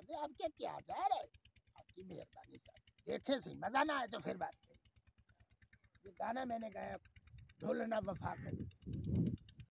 आपके क्या जा आपकी मेहरबानी देखे सही मज़ा ना आए तो फिर बात करें ये गाना मैंने गाया, ढोलना वफा करी